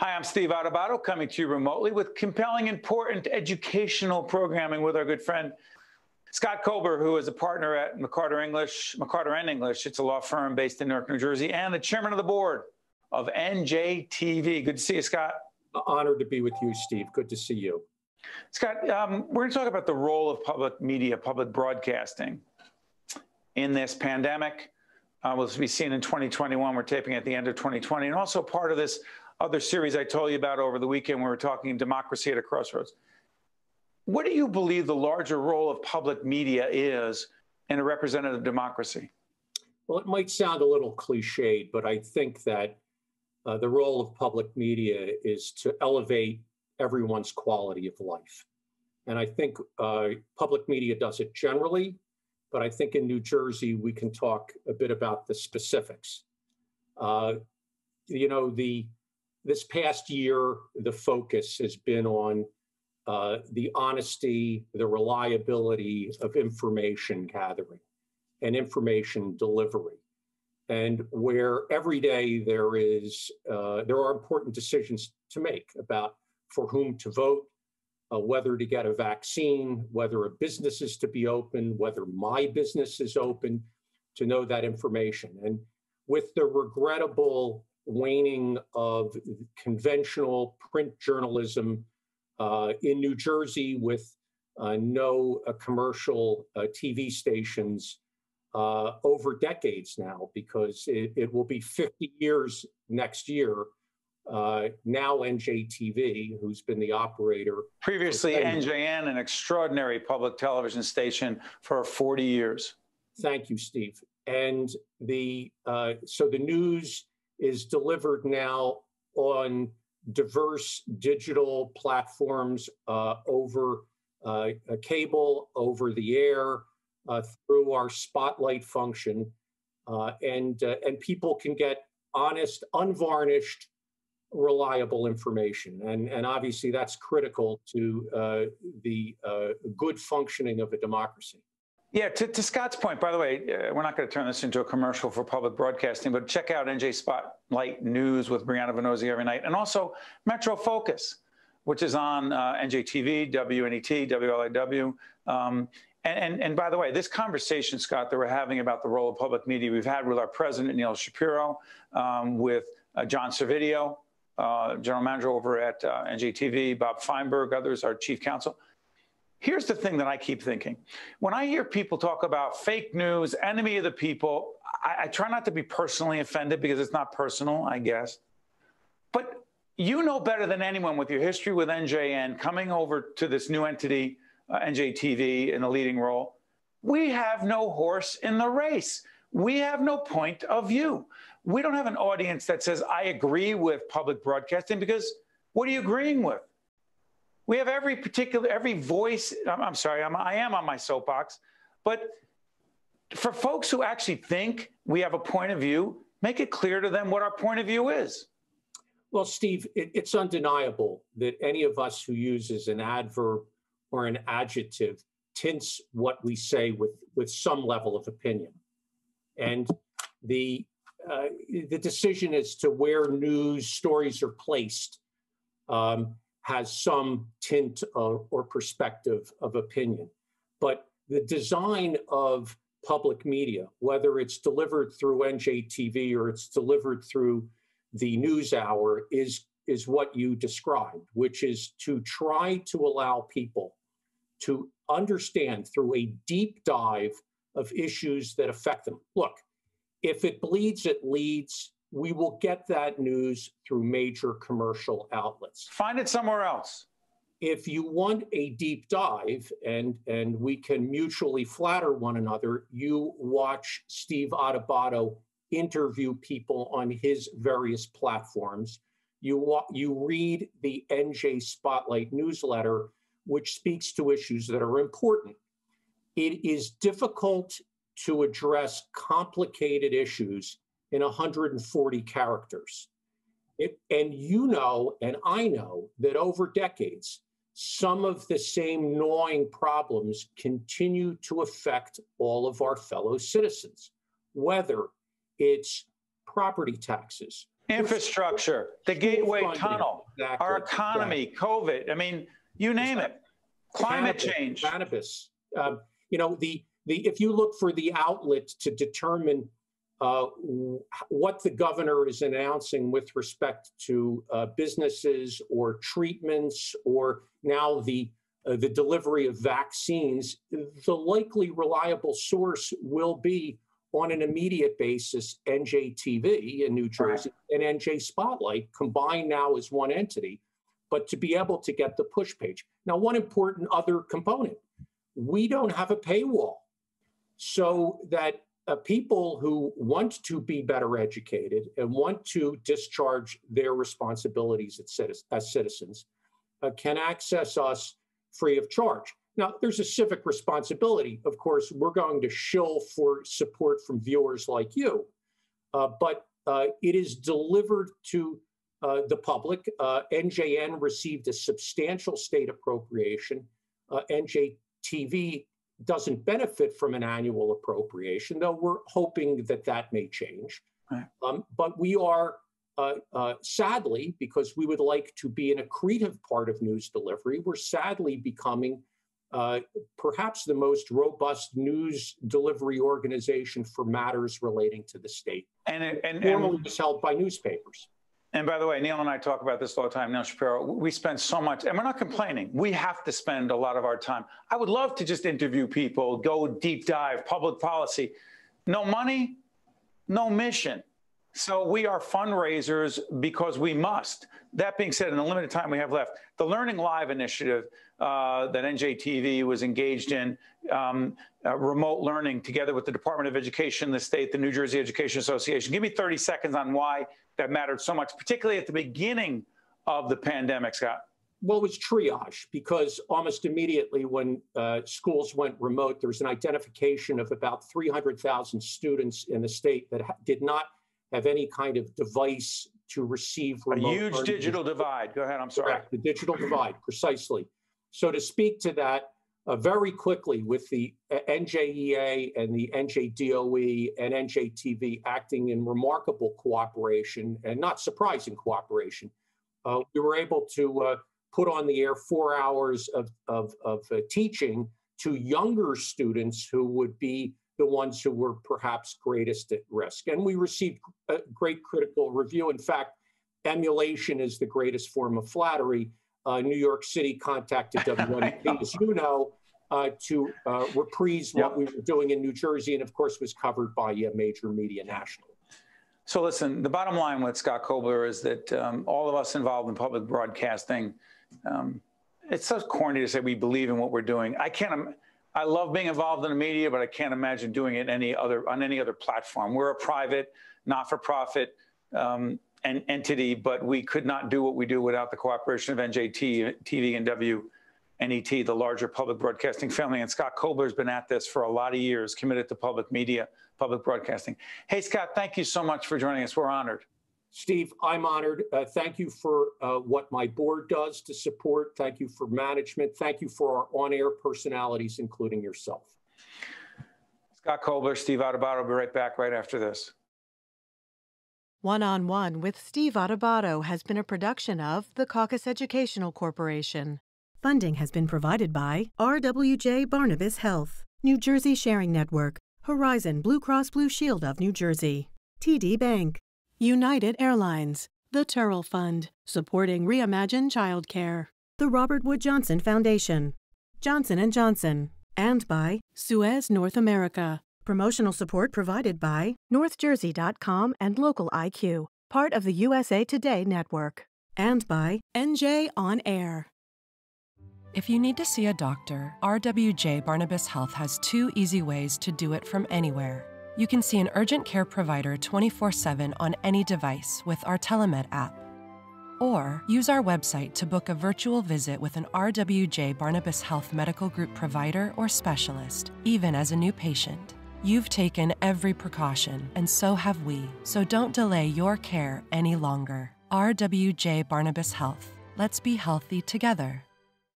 Hi, I'm Steve Adubato coming to you remotely with compelling, important educational programming with our good friend Scott Kobler, who is a partner at McCarter English, McCarter and English. It's a law firm based in Newark, New Jersey, and the chairman of the board of NJTV. Good to see you, Scott. Honored to be with you, Steve. Good to see you. Scott, um, we're going to talk about the role of public media, public broadcasting in this pandemic. Uh, we'll be seen in 2021. We're taping at the end of 2020, and also part of this other series I told you about over the weekend. when We were talking democracy at a crossroads. What do you believe the larger role of public media is in a representative democracy? Well, it might sound a little cliched, but I think that uh, the role of public media is to elevate everyone's quality of life. And I think uh, public media does it generally, but I think in New Jersey, we can talk a bit about the specifics. Uh, you know, the this past year, the focus has been on uh, the honesty, the reliability of information gathering and information delivery. And where every day there is, uh, there are important decisions to make about for whom to vote, uh, whether to get a vaccine, whether a business is to be open, whether my business is open, to know that information. And with the regrettable waning of conventional print journalism uh, in New Jersey with uh, no uh, commercial uh, TV stations uh, over decades now, because it, it, will be 50 years next year. Uh, now NJTV, who's been the operator. Previously NJN, an extraordinary public television station for 40 years. Thank you, Steve. And the so the news is delivered now on diverse digital platforms uh, over uh, cable, over the air, uh, through our spotlight function, uh, and uh, and people can get honest, unvarnished, reliable information, and and obviously that's critical to uh, the good functioning of a democracy. Yeah, to, to, Scott's point, by the way, uh, we're not going to turn this into a commercial for public broadcasting, but check out NJ Spotlight News with Briana Vannozzi every night, and also Metro Focus, which is on uh, NJTV, WNET, WLIW. Um, and, and, and, by the way, this conversation, Scott, that we're having about the role of public media, we've had with our president, Neil Shapiro, um, with uh, John Servidio, uh, general manager over at uh, NJTV, Bob Feinberg, others, our chief counsel. Here's the thing that I keep thinking. When I hear people talk about fake news, enemy of the people, I, I, try not to be personally offended because it's not personal, I guess. But you know better than anyone with your history with NJN coming over to this new entity, uh, NJTV, in a leading role. We have no horse in the race. We have no point of view. We don't have an audience that says, I agree with public broadcasting because what are you agreeing with? We have every particular, every voice. I'm, I'm sorry, I'm, I am on my soapbox. But for folks who actually think we have a point of view, make it clear to them what our point of view is. Well, Steve, it, it's undeniable that any of us who uses an adverb or an adjective tints what we say with, with some level of opinion. And the, uh, the decision as to where news stories are placed um, has some tint or perspective of opinion. But the design of public media, whether it's delivered through NJTV or it's delivered through the news hour, is, is what you described, which is to try to allow people to understand through a deep dive of issues that affect them. Look, if it bleeds, it leads we will get that news through major commercial outlets. Find it somewhere else. If you want a deep dive and, and we can mutually flatter one another, you watch Steve Adubato interview people on his various platforms. You, you read the NJ Spotlight newsletter, which speaks to issues that are important. It is difficult to address complicated issues in 140 characters. It, and you know, and I know that over decades, some of the same gnawing problems continue to affect all of our fellow citizens, whether it's property taxes, infrastructure, the Gateway funding. Tunnel, Exactly, our economy, COVID. I mean, you name it. Climate Cannabis, change. Cannabis. Um, you know, the, the, if you look for the outlet to determine uh, what the governor is announcing with respect to uh, businesses or treatments or now the, uh, the delivery of vaccines, the likely reliable source will be on an immediate basis NJTV in New Jersey and NJ Spotlight combined now as one entity but to be able to get the push page. Now, one important other component we don't have a paywall so that uh, people who want to be better educated and want to discharge their responsibilities as citizens, as citizens uh, can access us free of charge. Now, there's a civic responsibility. Of course, we're going to shill for support from viewers like you, uh, but uh, it is delivered to uh, the public. Uh, NJN received a substantial state appropriation. Uh, NJTV doesn't benefit from an annual appropriation, though we're hoping that that may change. Right. Um, but we are, uh, uh, sadly, because we would like to be an accretive part of news delivery, we're sadly becoming uh, perhaps the most robust news delivery organization for matters relating to the state. And, it- and, Normally and, it's held by newspapers. And by the way, Neil and I talk about this all the time. Neil Shapiro, we spend so much, and we're not complaining. We have to spend a lot of our time. I would love to just interview people, go deep dive, public policy. No money, no mission. So we are fundraisers because we must. That being said, in the limited time we have left, the Learning Live initiative uh, that NJTV was engaged in, um, uh, remote learning together with the Department of Education, the state, the New Jersey Education Association. Give me 30 seconds on why that mattered so much, particularly at the beginning of the pandemic, Scott. Well, it was triage because almost immediately when uh, schools went remote, there was an identification of about 300,000 students in the state that ha- did not have any kind of device to receive remote. A huge digital divide. Go ahead. I'm sorry. Correct, the digital divide, precisely. So to speak to that, uh, very quickly with the uh, NJEA and the NJDOE and NJTV acting in remarkable cooperation and not surprising cooperation, uh, we were able to uh, put on the air four hours of, of, of uh, teaching to younger students who would be the ones who were perhaps greatest at risk. And we received a great critical review. In fact, emulation is the greatest form of flattery. Uh, New York City contacted WNP, as you know, uh, to uh, reprise what we were doing in New Jersey, and of course was covered by a major media national. So listen, the bottom line with Scott Kobler is that um, all of us involved in public broadcasting, um, it's so corny to say we believe in what we're doing. I can't. I love being involved in the media, but I can't imagine doing it any other on any other platform. We're a private, not-for-profit um, en- entity, but we could not do what we do without the cooperation of NJT, TV, and WNET, the larger public broadcasting family. And Scott Kobler has been at this for a lot of years, committed to public media, public broadcasting. Hey, Scott, thank you so much for joining us. We're honored. Steve, I'm honored. Uh, thank you for uh, what my board does to support. Thank you for management. Thank you for our on-air personalities, including yourself. Scott Kobler, Steve Adubato will be right back right after this. One on One with Steve Adubato has been a production of the Caucus Educational Corporation. Funding has been provided by RWJ Barnabas Health, New Jersey Sharing Network, Horizon Blue Cross Blue Shield of New Jersey, TD Bank, United Airlines, the Turrell Fund, supporting Reimagine Childcare, the Robert Wood Johnson Foundation, Johnson & Johnson, and by Suez North America. Promotional support provided by NorthJersey.com and Local IQ, part of the USA Today network. And by NJ On Air. If you need to see a doctor, RWJ Barnabas Health has two easy ways to do it from anywhere. You can see an urgent care provider 24 7 on any device with our Telemed app. Or use our website to book a virtual visit with an RWJ Barnabas Health Medical Group provider or specialist, even as a new patient. You've taken every precaution, and so have we, so don't delay your care any longer. RWJ Barnabas Health. Let's be healthy together.